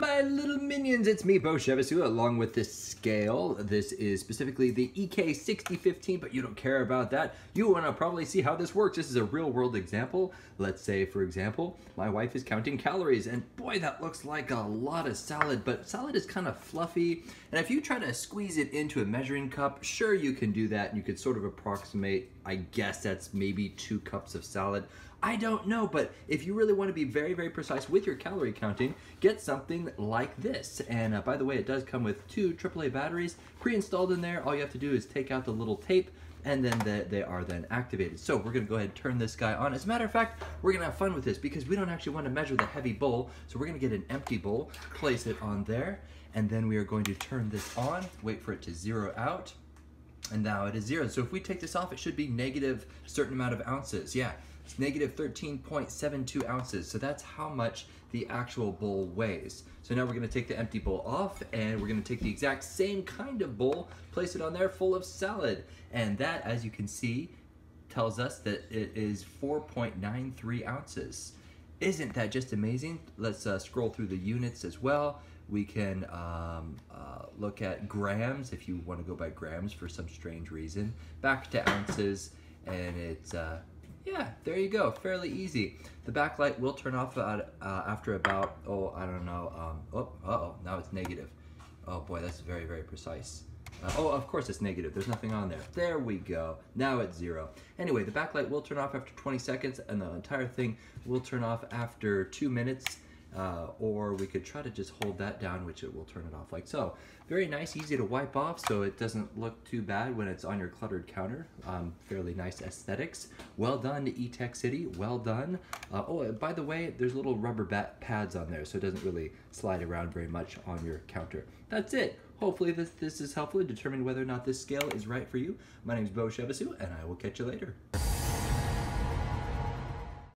My little minions, it's me, Beau Chevassus, along with this scale. This is specifically the EK6015, but you don't care about that. You want to probably see how this works. This is a real world example. Let's say, for example, my wife is counting calories, and boy, that looks like a lot of salad, but salad is kind of fluffy. And if you try to squeeze it into a measuring cup, sure, you can do that, and you could sort of approximate, I guess that's maybe two cups of salad. I don't know, but if you really want to be very, very precise with your calorie counting, get something like this. And uh, by the way, it does come with two AAA batteries pre-installed in there. All you have to do is take out the little tape and then the, they are then activated. So we're gonna go ahead and turn this guy on. As a matter of fact, we're gonna have fun with this because we don't actually want to measure the heavy bowl. So we're gonna get an empty bowl, place it on there, and then we are going to turn this on, wait for it to zero out, and now it is zero. So if we take this off, it should be negative certain amount of ounces. Yeah, it's negative 13.72 ounces. So that's how much the actual bowl weighs. So now we're gonna take the empty bowl off and we're gonna take the exact same kind of bowl, place it on there full of salad. And that, as you can see, tells us that it is 4.93 ounces. Isn't that just amazing? Let's uh, scroll through the units as well. We can um, look at grams if you want to go by grams for some strange reason. Back to ounces, and it's uh, yeah, there you go, fairly easy. The backlight will turn off uh, after about, oh, I don't know, um, oh, uh oh now it's negative. Oh boy, that's very, very precise. Uh, oh, of course it's negative. There's nothing on there. There we go. Now it's zero. Anyway, the backlight will turn off after 20 seconds, and the entire thing will turn off after two minutes. Uh, or we could try to just hold that down, which it will turn it off like so. Very nice, easy to wipe off, so it doesn't look too bad when it's on your cluttered counter. Um, fairly nice aesthetics. Well done Etekcity, well done. Uh, oh, by the way, there's little rubber pads on there, so it doesn't really slide around very much on your counter. That's it. Hopefully this, this is helpful to determine whether or not this scale is right for you. My name is Beau Chevassus, and I will catch you later.